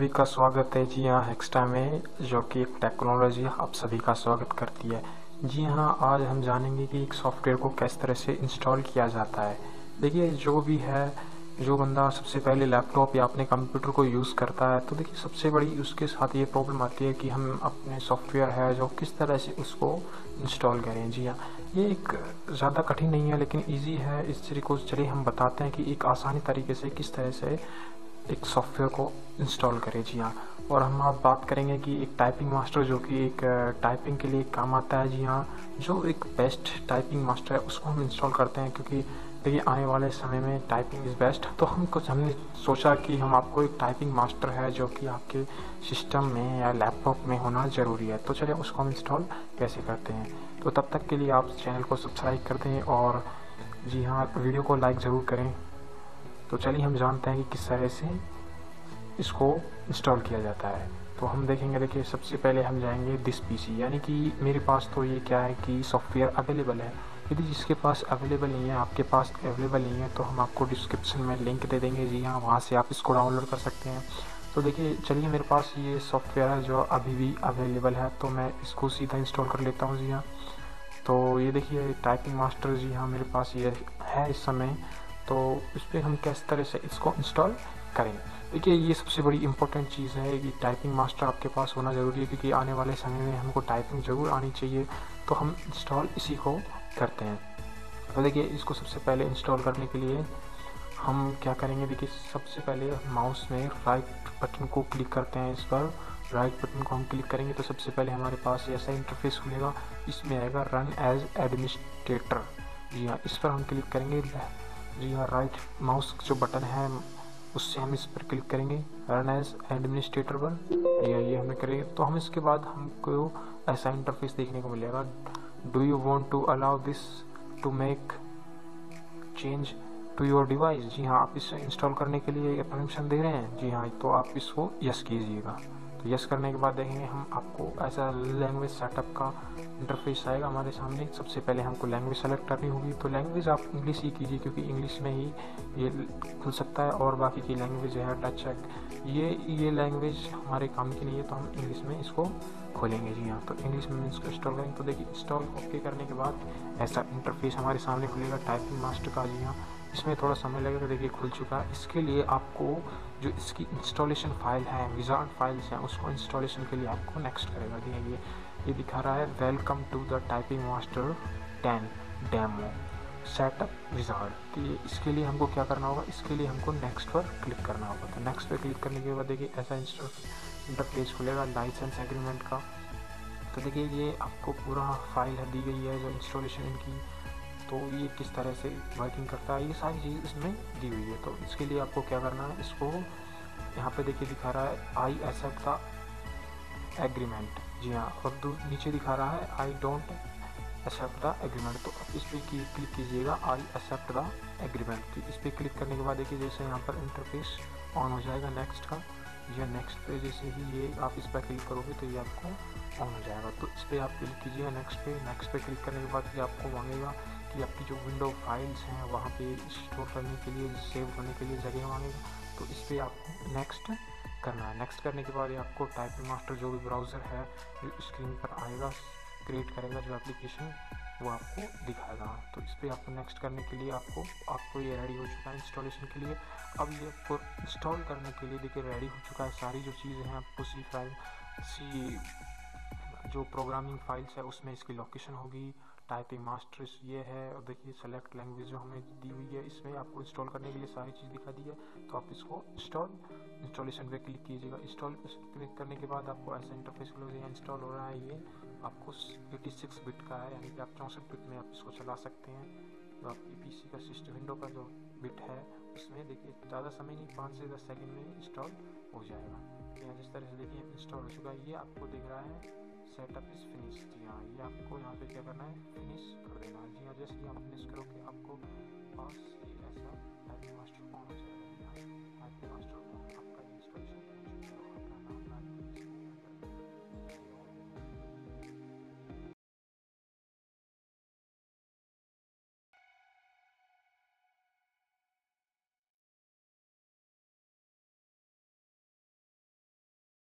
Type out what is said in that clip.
सभी का स्वागत है जी हाँ हेक्सटा में, जो कि एक टेक्नोलॉजी आप सभी का स्वागत करती है। जी हाँ आज हम जानेंगे कि एक सॉफ्टवेयर को किस तरह से इंस्टॉल किया जाता है। देखिए, जो भी है, जो बंदा सबसे पहले लैपटॉप या अपने कंप्यूटर को यूज़ करता है तो देखिए सबसे बड़ी उसके साथ ये प्रॉब्लम आती है कि हम अपने सॉफ्टवेयर है जो किस तरह से उसको इंस्टॉल करें। जी हाँ ये एक ज़्यादा कठिन नहीं है, लेकिन इजी है। इस तरीके को चलिए हम बताते हैं कि एक आसानी तरीके से किस तरह से एक सॉफ्टवेयर को इंस्टॉल करें। जी हाँ। और हम आप बात करेंगे कि एक टाइपिंग मास्टर जो कि एक टाइपिंग के लिए काम आता है। जी हाँ जो एक बेस्ट टाइपिंग मास्टर है, उसको हम इंस्टॉल करते हैं क्योंकि देखिए, आने वाले समय में टाइपिंग इज़ बेस्ट तो हम कुछ, हमने सोचा कि हम आपको एक टाइपिंग मास्टर है जो कि आपके सिस्टम में या लैपटॉप में होना ज़रूरी है। तो चलिए, उसको हम इंस्टॉल कैसे करते हैं? तो तब तक के लिए आप चैनल को सब्सक्राइब कर दें और जी हाँ वीडियो को लाइक ज़रूर करें। तो चलिए हम जानते हैं कि किस तरह से इसको इंस्टॉल किया जाता है। तो हम देखेंगे, देखिए, सबसे पहले हम जाएँगे दिस पीसी यानी कि मेरे पास तो ये क्या है कि सॉफ्टवेयर अवेलेबल है। यदि जिसके पास अवेलेबल नहीं है, आपके पास अवेलेबल नहीं है तो हम आपको डिस्क्रिप्शन में लिंक दे देंगे। जी हाँ वहाँ से आप इसको डाउनलोड कर सकते हैं। तो देखिए, चलिए मेरे पास ये सॉफ्टवेयर है जो अभी भी अवेलेबल है तो मैं इसको सीधा इंस्टॉल कर लेता हूँ। जी हाँ। तो ये देखिए टाइपिंग मास्टर जी हाँ मेरे पास ये है इस समय। तो इस पर हम किस तरह से इसको इंस्टॉल करें देखिए, ये सबसे बड़ी इंपॉर्टेंट चीज़ है कि टाइपिंग मास्टर आपके पास होना ज़रूरी है, क्योंकि आने वाले समय में हमको टाइपिंग ज़रूर आनी चाहिए। तो हम इंस्टॉल इसी को करते हैं। तो देखिए, इसको सबसे पहले इंस्टॉल करने के लिए हम क्या करेंगे? देखिए, सबसे पहले माउस में राइट बटन को क्लिक करते हैं इस पर। राइट बटन को हम क्लिक करेंगे तो सबसे पहले हमारे पास ऐसा इंटरफेस खुलेगा। इसमें आएगा रन एज एडमिनिस्ट्रेटर जी हाँ इस पर हम क्लिक करेंगे। हाँ राइट माउस जो बटन है, उससे हम इस पर क्लिक करेंगे। रन एज एडमिनिस्ट्रेटर पर या ये हमें करेंगे। तो हम इसके बाद हमको ऐसा इंटरफेस देखने को मिलेगा। Do you want to allow this to make change to your device जी हाँ आप इसे इंस्टॉल करने के लिए परमिशन दे रहे हैं। जी हाँ तो आप इसको यस कीजिएगा। तो यस करने के बाद देखेंगे हम आपको ऐसा लैंग्वेज सेटअप का इंटरफेस आएगा हमारे सामने। सबसे पहले हमको लैंग्वेज सेलेक्ट करनी होगी। तो लैंग्वेज आप इंग्लिश ही कीजिए क्योंकि इंग्लिश में ही ये खुल सकता है और बाकी की लैंग्वेज है टच है ये ये लैंग्वेज हमारे काम की नहीं है तो हम इंग्लिश में इसको खोलेंगे जी हाँ तो इंग्लिश में इसको इंस्टॉल करेंगे तो देखिए इंस्टॉल ओके करने के बाद ऐसा इंटरफेस हमारे सामने खुलेगा टाइपिंग मास्टर का जी हाँ इसमें थोड़ा समय लगेगा, देखिए खुल चुका है। इसके लिए आपको जो इसकी इंस्टॉलेशन फ़ाइल है विजार्ड फाइल्स हैं, उसको इंस्टॉलेशन के लिए आपको नेक्स्ट करेगा। देखिए, ये दिखा रहा है welcome to the typing master ten demo setup wizard तो ये, इसके लिए हमको क्या करना होगा? इसके लिए हमको नेक्स्ट पर क्लिक करना होगा। तो नेक्स्ट पर क्लिक करने के बाद देखिए, ऐसा इंटरफेस खुलेगा लाइसेंस एग्रीमेंट का। तो देखिए, ये आपको पूरा फ़ाइल दी गई है, जो इंस्टॉलेशन इनकी तो ये किस तरह से वर्किंग करता है, ये सारी चीज़ इसमें दी हुई है। तो इसके लिए आपको क्या करना है, इसको यहाँ पे देखिए दिखा रहा है आई एक्सेप्ट द एग्रीमेंट जी हाँ और नीचे दिखा रहा है I don't accept the agreement तो इस पर की क्लिक कीजिएगा आई एक्सेप्ट द एग्रीमेंट तो इस पर क्लिक करने के बाद देखिए, जैसे यहाँ पर इंटरफेस ऑन हो जाएगा नेक्स्ट का, या नेक्स्ट पे जैसे ही ये आप इस पर क्लिक करोगे तो ये आपको ऑन हो जाएगा। तो इस पर आप क्लिक कीजिएगा नेक्स्ट पे नेक्स्ट पे क्लिक करने के बाद ये आपको मांगेगा कि आपकी जो विंडो फाइल्स हैं, वहाँ पे स्टोर करने के लिए सेव करने के लिए जगह मांगेगा। तो इस पर आपको नेक्स्ट करना है। नेक्स्ट करने के बाद आपको टाइपिंग मास्टर जो भी ब्राउज़र है जो स्क्रीन पर आएगा क्रिएट करेगा जो एप्लीकेशन वो आपको दिखाएगा। तो इस पर आपको नेक्स्ट करने के लिए आपको आपको ये रेडी हो चुका है इंस्टॉलेशन के लिए। अब ये आपको इंस्टॉल करने के लिए देखिए रेडी हो चुका है। सारी जो चीज़ें हैं, आपको सी फ़ाइल सी जो प्रोग्रामिंग फाइल्स है, उसमें इसकी लोकेशन होगी टाइपिंग मास्टर्स ये है, और देखिए सेलेक्ट लैंग्वेज जो हमें दी हुई है, इसमें आपको इंस्टॉल करने के लिए सारी चीज़ दिखा दी है। तो आप इसको इंस्टॉल इंस्टॉलेशन पे क्लिक कीजिएगा। इंस्टॉल क्लिक करने के बाद आपको ऐसा इंटरफेस क्लोज इंस्टॉल हो रहा है, ये आपको एटी सिक्स बिट का है, यानी कि आप चौंसठ बिट में आप इसको चला सकते हैं। तो आपकी पी का सिस्टम विंडो का जो बिट है, उसमें देखिए, ज़्यादा समय नहीं, पाँच से दस सेकेंड में इंस्टॉल हो जाएगा। यहाँ जिस तरह से देखिए इंस्टॉल हो चुका है, ये आपको दिख रहा है सेटअप इज़ फिनिश जी हाँ ये आपको यहाँ पे क्या करना है फिनिश कर देना है। जी हाँ जैसे ही आप फिनिश करोगे, आपको पास ये ऐसा मास्टर ऑन हो जाएगा।